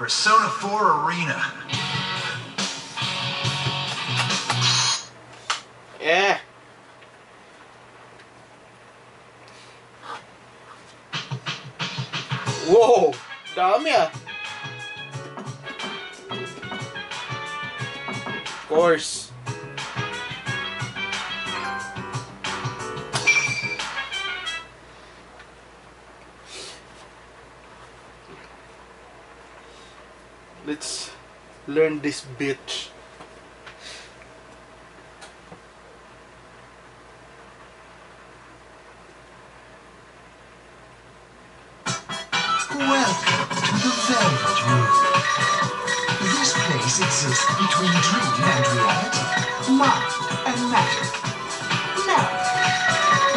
Persona 4 Arena. Eh. Wow! Dami ah. Of course. Learn this bitch. Welcome to the Velvet Room. This place exists between dream and reality, mind and matter. Now,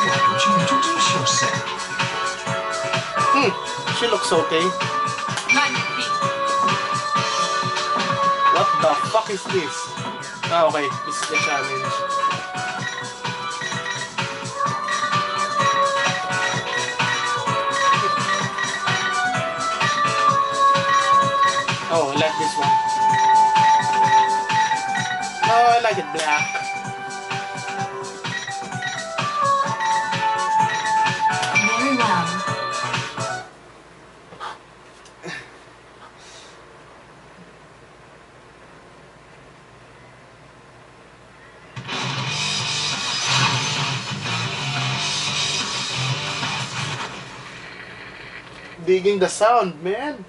why don't you introduce yourself? Hmm, she looks okay. The fuck is this? Ah, okay. This is the challenge. Oh, I like this one. No, I like it black. Digging the sound, man.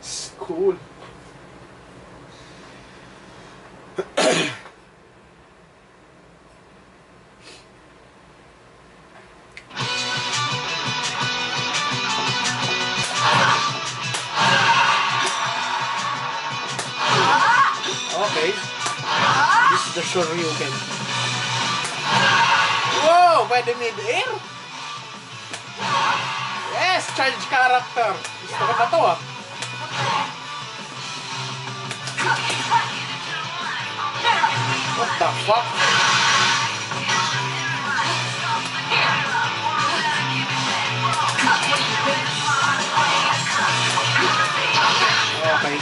It's cool. Okay. This is the Shoryuken. Whoa! By the mid-air? Yes! Charge character! Gusto ko na to ah. What the fuck? Okay.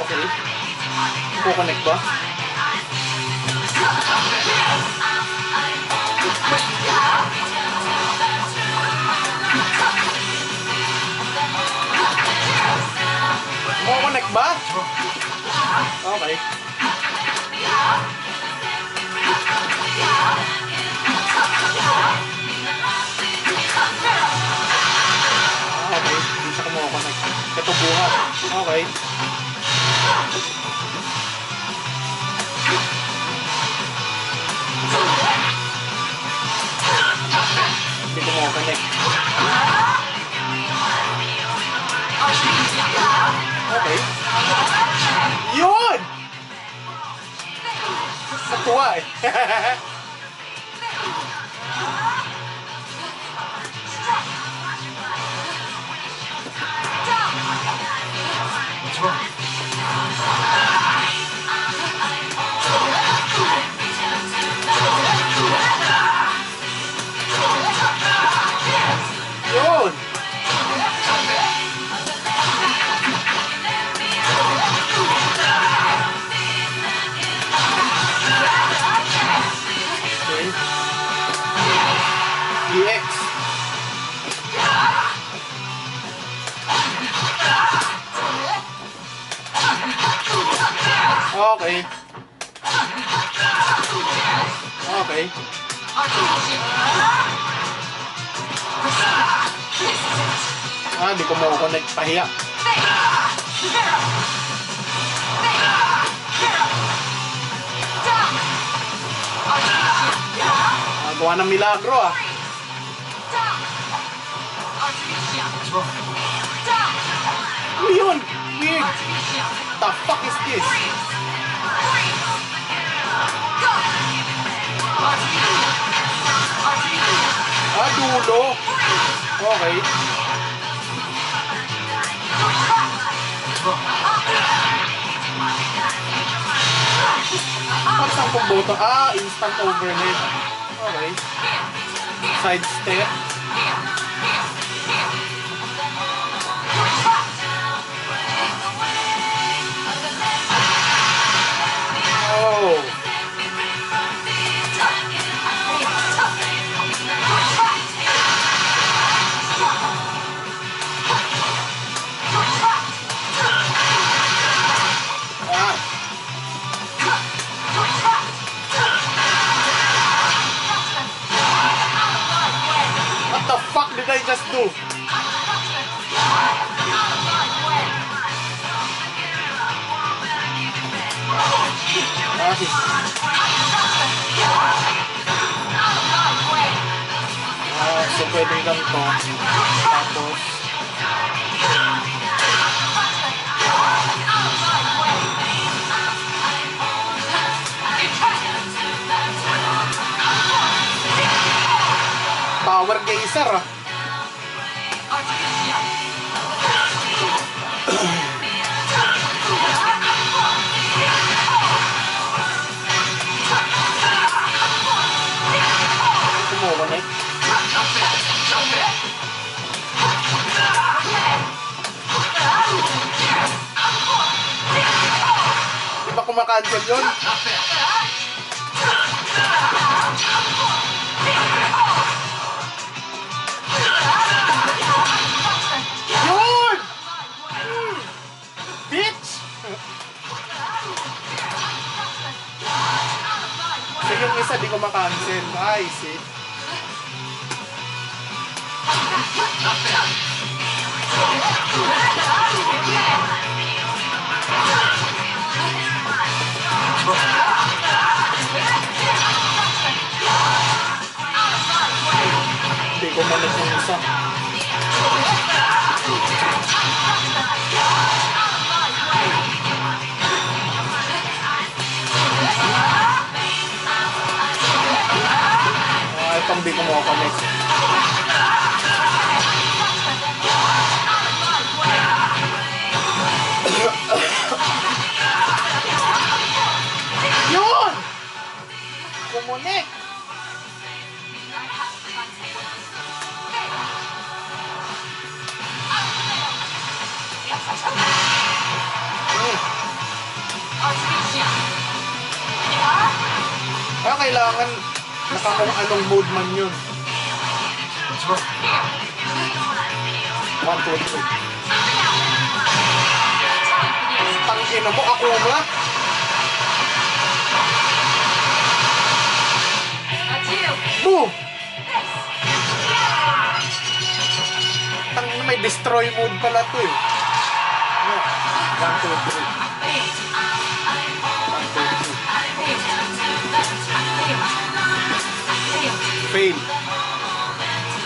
Okay. Kukonek ba? Kukonek ba? Okay. Ah, okay. Hindi siya. Ito buhat. Okay. Hindi. die. What's wrong? Okay. Okay. Ah, di ko makukonect. Pahiya. Ah, gawa ng milagro ah. Ano yun? Weird. The fuck is this? Ah, dulo. Okay. Saan pong boto? Ah, instant overhead. Okay. Side step. Ah, so pwede lang to. Tapos, power geyser ah. Kumakancel yun? Yun! Bitch! So yung isa di ko makancel. I see. Hindi ko malit yung isa. Ah, itong di ko makakonect. Yun! Kumunik! Kailangan naka kung anong mode man yun. What's wrong? 1, 2, 3. Tangina mo, ako ba? Boom! Tangina may destroy mode pala to eh. 1, 2, 3. Spain.